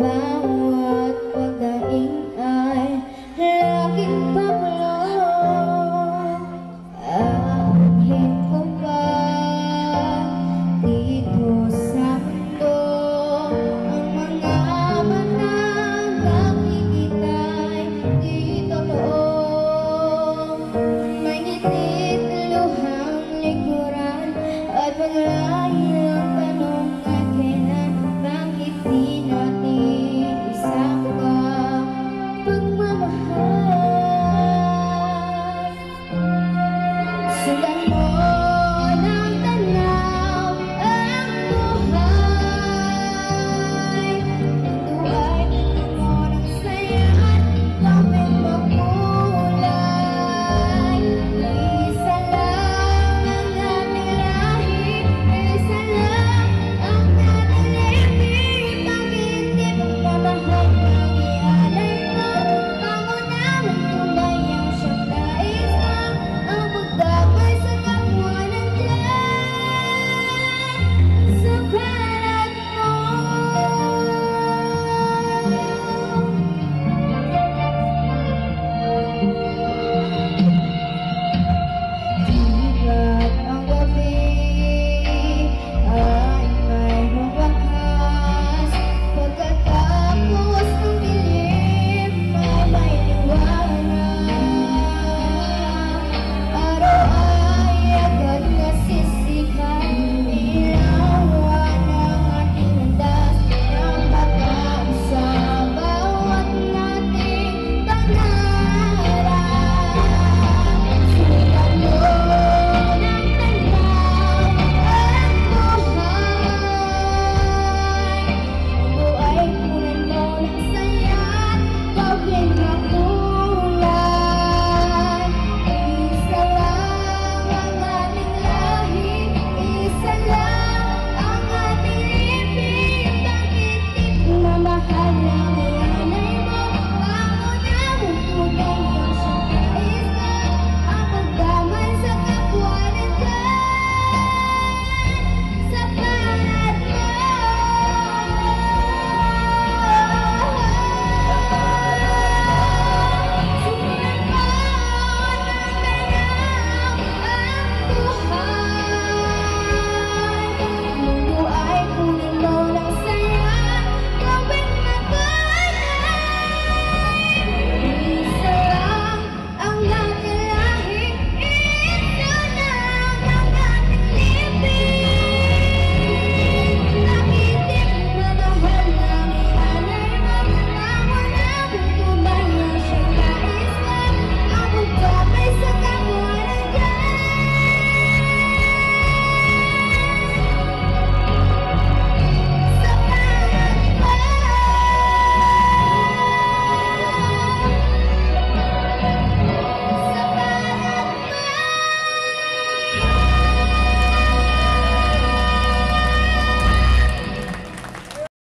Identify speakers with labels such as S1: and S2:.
S1: about